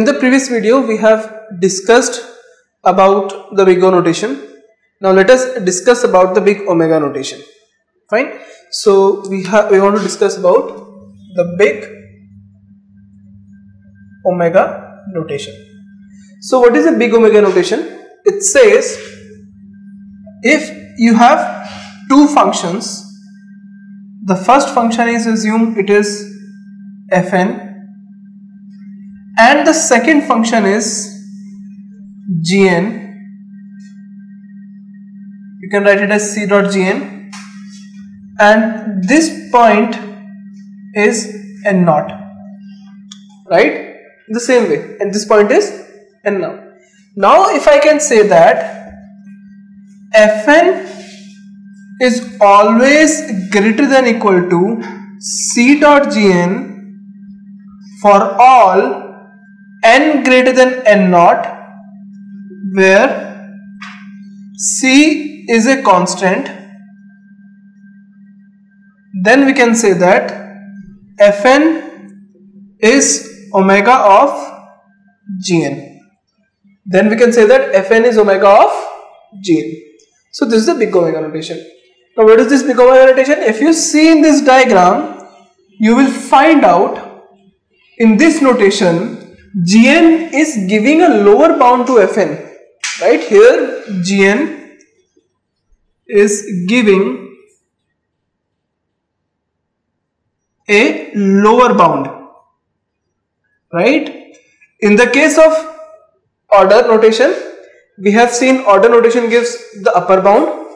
in the previous video we have discussed about the big O notation. Now let us discuss about the big omega notation. Fine? So we have we want to discuss about the big omega notation. So what is a big omega notation? It says if you have two functions the first function is assume it is fn and the second function is gn. You can write it as c dot gn. And this point is n naught right? The same way. And this point is n naught now if i can say that fn is always greater than equal to c dot gn for all n greater than n naught where c is a constant then we can say that fn is omega of gn. Then we can say that fn is omega of gn. So this is the big omega notation now what is this big omega notation if you see in this diagram you will find out in this notation gn is giving a lower bound to fn right? Here gn is giving a lower bound right? In the case of order notation we have seen order notation gives the upper bound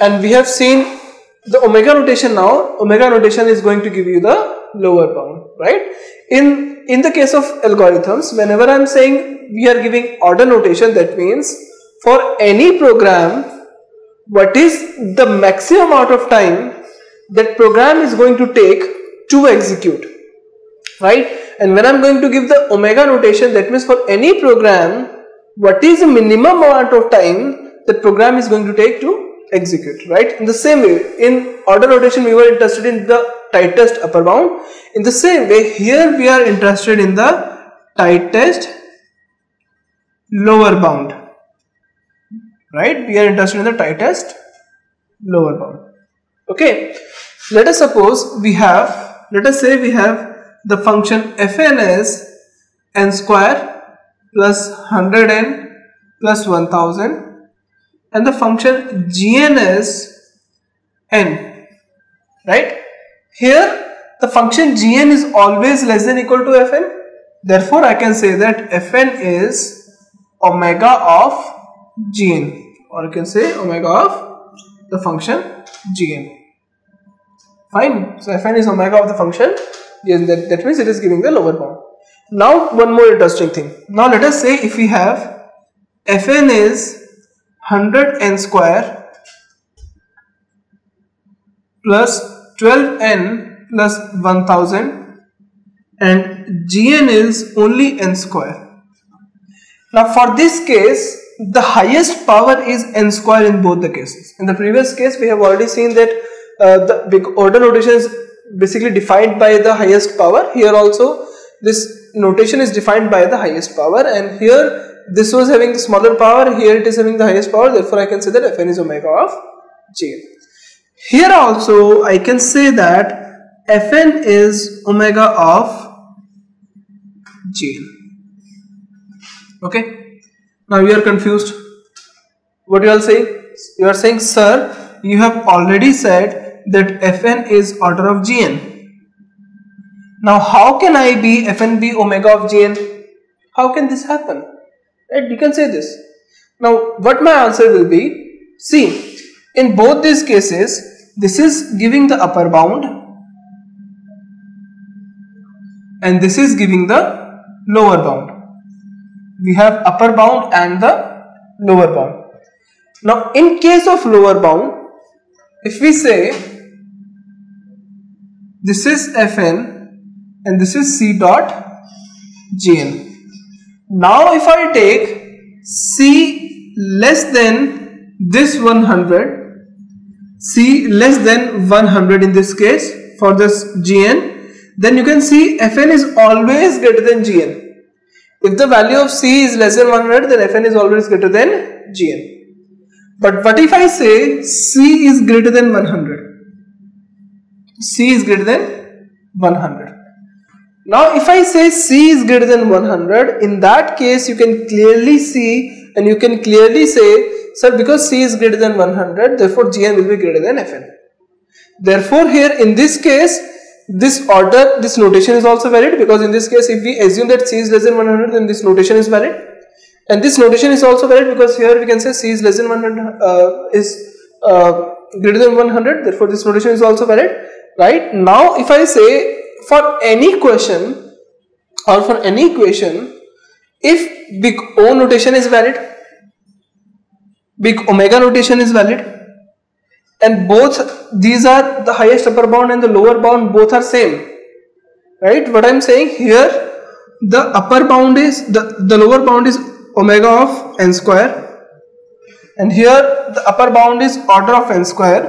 and we have seen the omega notation now omega notation is going to give you the lower bound right? In in the case of algorithms whenever i'm saying we are giving order notation that means for any program what is the maximum amount of time that program is going to take to execute right? And when I'm going to give the omega notation that means for any program what is the minimum amount of time that program is going to take to execute right? In the same way in order notation we were interested in the tightest upper bound. In the same way here we are interested in the tightest lower bound. Right? We are interested in the tightest lower bound. Okay? Let us suppose we have let us say we have the function fn is n square plus 100n plus 1000 and the function gn is n. Right here the function gn is always less than equal to fn. Therefore i can say that fn is omega of gn. Or you can say omega of the function gn. Fine. So fn is omega of the function yes that, that means it is giving the lower bound. Now one more interesting thing. Now let us say if we have fn is 100 n square plus 12n plus 1000 and gn is only n square. Now for this case the highest power is n square in both the cases. In the previous case we have already seen that uh, the big order notation is basically defined by the highest power. Here also this notation is defined by the highest power and here this was having the smaller power here it is having the highest power. Therefore I can say that fn is omega of gn here also I can say that fn is omega of gn okay now you are confused what you are saying you are saying sir you have already said that fn is order of gn. Now how can I be fn be omega of gn? How can this happen? Right, you can say this. Now what my answer will be, see in both these cases this is giving the upper bound and this is giving the lower bound. We have upper bound and the lower bound. Now in case of lower bound if we say this is Fn and this is C dot Gn. Now if I take C less than this 100, C less than 100 in this case for this Gn, then you can see Fn is always greater than Gn. if the value of c is less than 100 then fn is always greater than gn but what if I say c is greater than 100 c is greater than 100 now if I say c is greater than 100 in that case you can clearly see and you can clearly say sir because c is greater than 100 therefore gn will be greater than fn therefore here in this case this order, this notation is also valid because in this case if we assume that C is less than 100 then this notation is valid. And this notation is also valid because here we can say C is less than 100 uh, is uh, greater than 100 therefore this notation is also valid right? Now if I say for any question or for any equation if big O notation is valid big omega notation is valid. And both these are the highest upper bound and the lower bound both are same. Right? What i'm saying here the upper bound is the the lower bound is omega of n square. And here the upper bound is order of n square.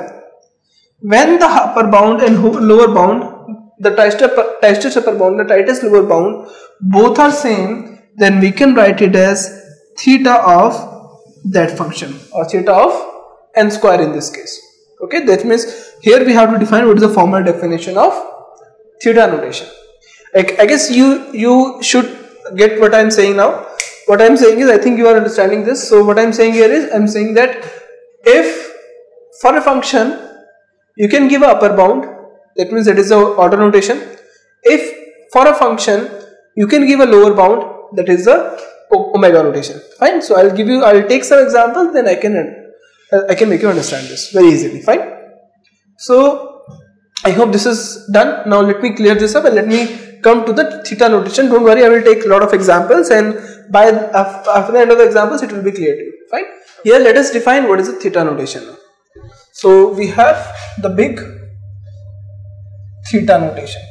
When the upper bound and lower bound the tightest, tightest upper bound the tightest lower bound both are same then we can write it as theta of that function or theta of n square in this case. Okay that means here we have to define what is the formal definition of theta notation I guess you you should get what I'm saying now. What I'm saying is I think you are understanding this. So what I'm saying here is I'm saying that if for a function you can give a upper bound that means that is the order notation. If for a function you can give a lower bound that is the Oh, oh omega notation fine so I'll give you I'll take some examples then I can uh, I can make you understand this very easily. Fine. So I hope this is done. Now let me clear this up and let me come to the theta notation. Don't worry I will take a lot of examples and by after the end of the examples it will be clear to you. Fine. Here let us define what is the theta notation. So we have the big theta notation.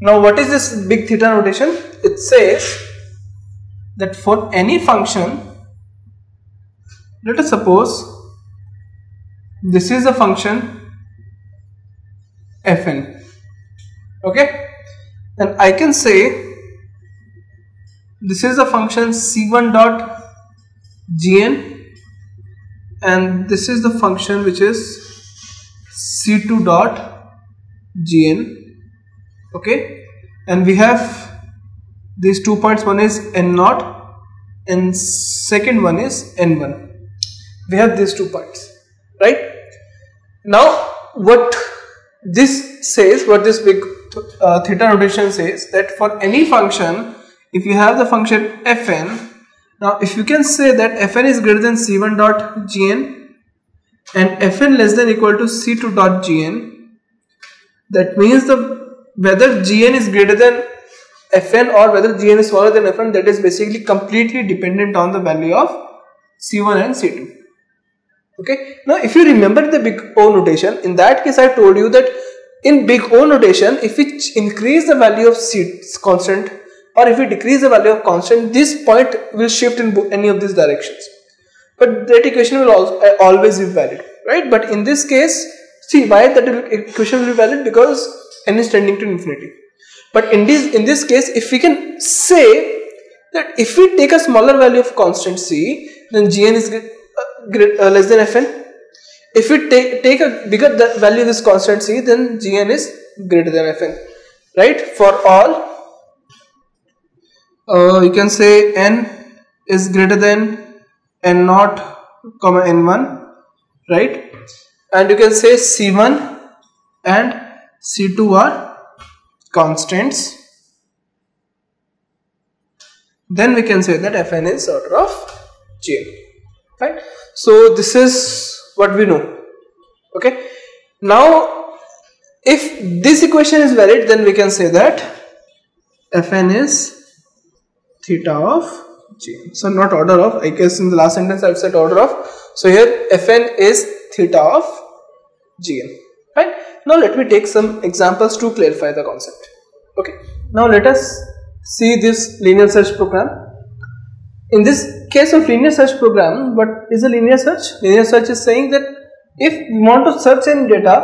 Now what is this big theta notation? It says that for any function let us suppose this is a function fn. Okay? And I can say this is a function c1 dot gn and this is the function which is c2 dot gn. Okay? And we have these two points one is n naught and second one is n1 we have these two points right? Now what this says what this big uh, theta notation says that for any function if you have the function fn now if you can say that fn is greater than c1 dot gn and fn less than equal to c2 dot gn that means the whether gn is greater than fn or whether gn is smaller than fn that is basically completely dependent on the value of c1 and c2 okay? Now if you remember the big O notation in that case I told you that in big O notation if we increase the value of C constant or if we decrease the value of constant this point will shift in any of these directions. But that equation will also, uh, always be valid right? But in this case see why that equation will be valid? Because n is tending to infinity but in this in this case if we can say that if we take a smaller value of constant c then gn is uh, less than fn. If we take take a bigger value of this constant c then gn is greater than fn. Right? For all uh, you can say n is greater than n naught comma n1 right? And you can say c1 and c2 are constants. Then we can say that fn is order of gn right? So this is what we know okay? Now if this equation is valid then we can say that fn is theta of g so not order of i guess in the last sentence i've said order of. So here fn is theta of right now let me take some examples to clarify the concept okay now let us see this linear search program in this case of linear search program, what is a linear search? Linear search is saying that if we want to search any data,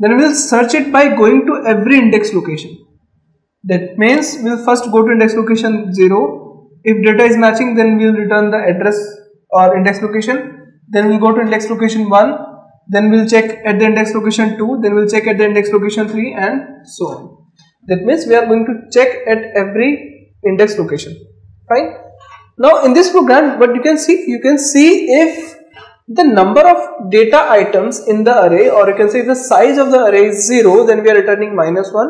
then we will search it by going to every index location. That means we'll first go to index location 0. If data is matching, then we'll return the address or index location. Then we'll go to index location 1. Then we'll check at the index location 2. Then we'll check at the index location 3 and so on. That means we are going to check at every index location. Fine. Now in this program, what you can see, you can see if the number of data items in the array or you can say the size of the array is 0 then we are returning minus 1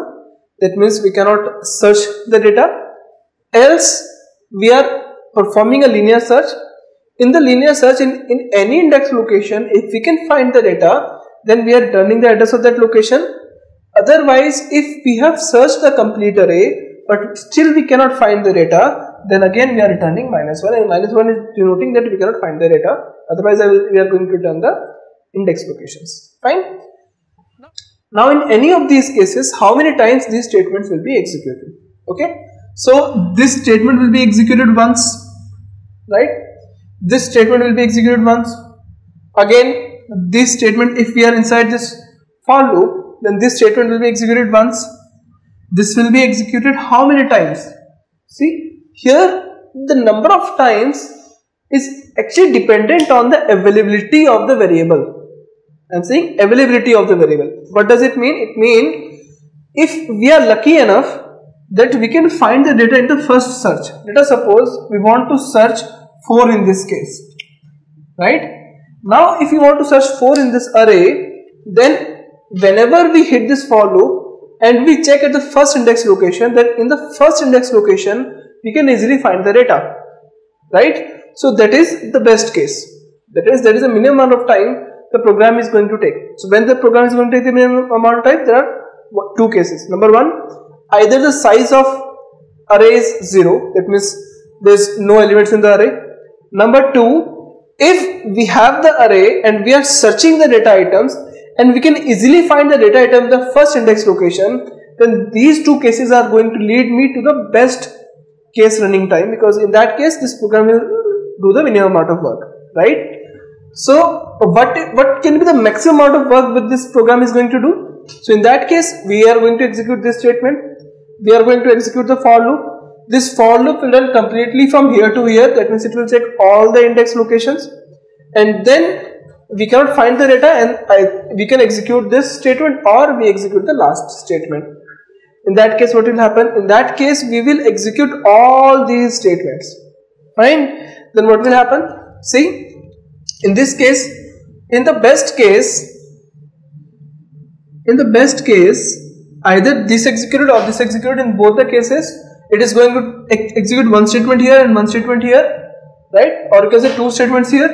that means we cannot search the data else we are performing a linear search in the linear search in, in any index location if we can find the data then we are returning the address of that location. Otherwise if we have searched the complete array but still we cannot find the data then again we are returning minus 1 and minus 1 is denoting that we cannot find the data. Otherwise will, we are going to return the index locations. Fine? Now in any of these cases how many times these statements will be executed? Okay? So this statement will be executed once right this statement will be executed once again this statement if we are inside this for loop then this statement will be executed once this will be executed how many times see here the number of times is actually dependent on the availability of the variable. I'm saying availability of the variable. What does it mean? It means if we are lucky enough that we can find the data in the first search. Let us suppose we want to search 4 in this case. Right? Now if you want to search 4 in this array, then whenever we hit this for loop and we check at the first index location, that in the first index location we can easily find the data right so that is the best case that is that is the minimum amount of time the program is going to take so when the program is going to take the minimum amount of time there are two cases number one either the size of array is zero that means there's no elements in the array number two if we have the array and we are searching the data items and we can easily find the data item the first index location then these two cases are going to lead me to the best case running time because in that case this program will do the minimum amount of work right? So what what can be the maximum amount of work with this program is going to do? So in that case we are going to execute this statement. We are going to execute the for loop this for loop will run completely from here to here. That means it will check all the index locations. And then we cannot find the data and I, we can execute this statement or we execute the last statement. In that case what will happen? In that case we will execute all these statements. Fine? Then what will happen? See in this case in the best case in the best case either this executed or this executed in both the cases it is going to ex execute one statement here and one statement here right? Or you can say two statements here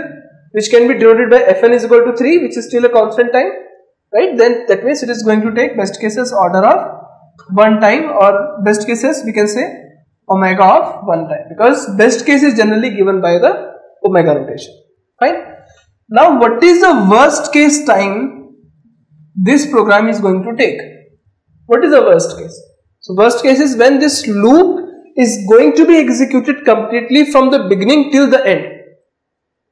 which can be denoted by fn is equal to 3 which is still a constant time right? Then that means it is going to take best cases order of one time or best cases we can say omega of one time. Because best case is generally given by the omega notation fine? Now what is the worst case time this program is going to take? What is the worst case so worst case is when this loop is going to be executed completely from the beginning till the end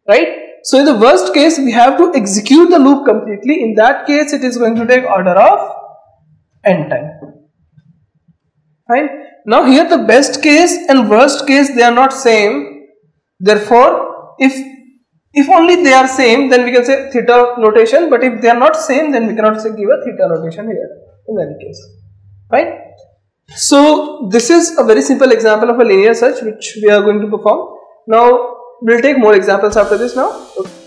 right? So in the worst case we have to execute the loop completely. In that case it is going to take order of n time. Fine? Now here the best case and worst case they are not same. Therefore if if only they are same then we can say theta notation. But if they are not same then we cannot say give a theta notation here in any case. Right so this is a very simple example of a linear search which we are going to perform now we'll take more examples after this now okay.